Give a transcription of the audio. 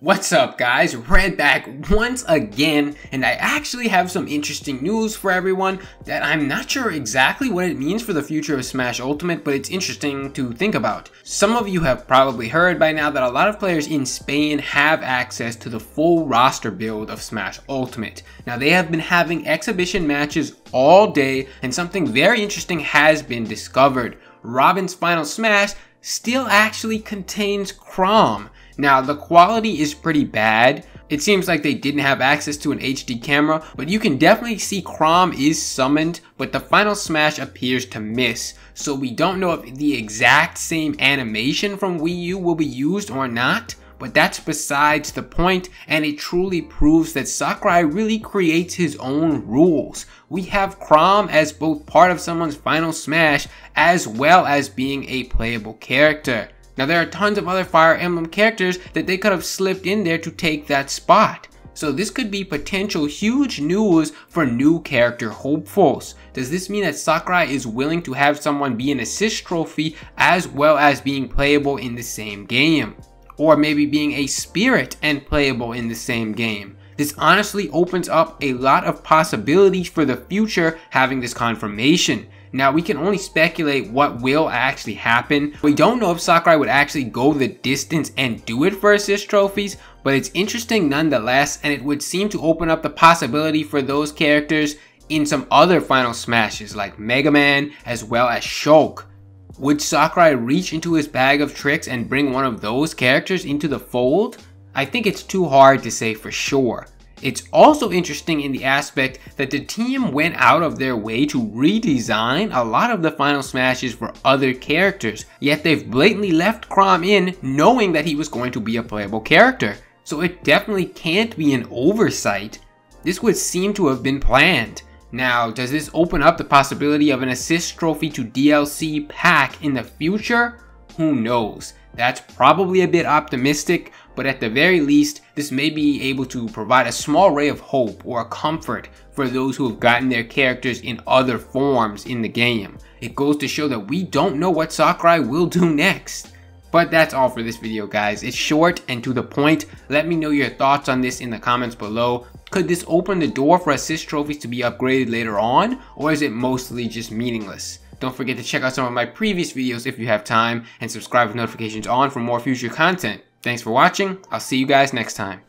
What's up guys, Red back once again, and I actually have some interesting news for everyone that I'm not sure exactly what it means for the future of Smash Ultimate, but it's interesting to think about. Some of you have probably heard by now that a lot of players in Spain have access to the full roster build of Smash Ultimate. Now they have been having exhibition matches all day, and something very interesting has been discovered. Robin's Final Smash still actually contains Chrom. Now, the quality is pretty bad. It seems like they didn't have access to an HD camera, but you can definitely see Chrom is summoned, but the final smash appears to miss. So we don't know if the exact same animation from Wii U will be used or not, but that's besides the point and it truly proves that Sakurai really creates his own rules. We have Chrom as both part of someone's final smash as well as being a playable character. Now there are tons of other Fire Emblem characters that they could have slipped in there to take that spot. So this could be potential huge news for new character hopefuls. Does this mean that Sakurai is willing to have someone be an assist trophy as well as being playable in the same game? Or maybe being a spirit and playable in the same game? This honestly opens up a lot of possibilities for the future having this confirmation. Now, we can only speculate what will actually happen. We don't know if Sakurai would actually go the distance and do it for assist trophies, but it's interesting nonetheless, and it would seem to open up the possibility for those characters in some other Final Smashes like Mega Man as well as Shulk. Would Sakurai reach into his bag of tricks and bring one of those characters into the fold? I think it's too hard to say for sure. It's also interesting in the aspect that the team went out of their way to redesign a lot of the final smashes for other characters, yet they've blatantly left Chrom in knowing that he was going to be a playable character. So it definitely can't be an oversight. This would seem to have been planned. Now, does this open up the possibility of an assist trophy to DLC pack in the future? Who knows? That's probably a bit optimistic, but at the very least, this may be able to provide a small ray of hope or comfort for those who have gotten their characters in other forms in the game. It goes to show that we don't know what Sakurai will do next. But that's all for this video guys. It's short and to the point. Let me know your thoughts on this in the comments below. Could this open the door for assist trophies to be upgraded later on? Or is it mostly just meaningless? Don't forget to check out some of my previous videos if you have time and subscribe with notifications on for more future content. Thanks for watching. I'll see you guys next time.